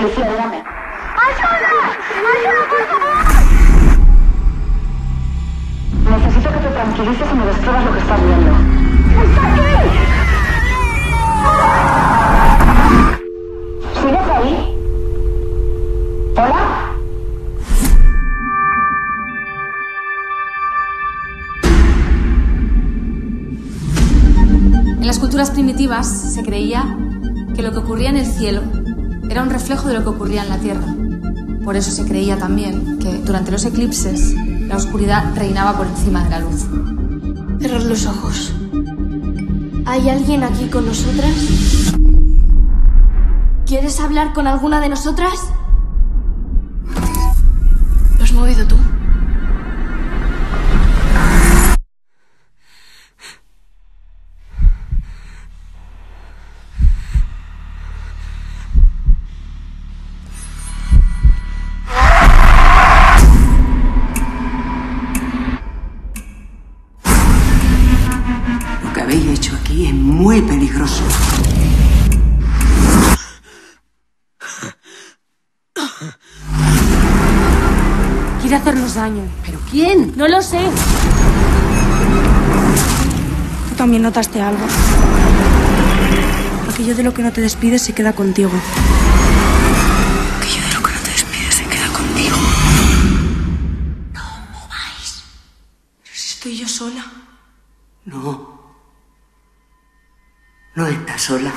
Policía, dígame. ¡Ayuda! ¡Ayuda, por favor! Necesito que te tranquilices y me describas lo que estás viendo. ¡Está aquí! ¿Sigues ahí? ¿Hola? En las culturas primitivas se creía que lo que ocurría en el cielo era un reflejo de lo que ocurría en la tierra. Por eso se creía también que durante los eclipses la oscuridad reinaba por encima de la luz. Cerrar los ojos. ¿Hay alguien aquí con nosotras? ¿Quieres hablar con alguna de nosotras? ¿Lo has movido tú? Aquí es muy peligroso. Quiere hacernos daño. ¿Pero quién? No lo sé. Tú también notaste algo. Aquello de lo que no te despides se queda contigo. Aquello de lo que no te despides se queda contigo. Pero si estoy yo sola. No. No estás sola.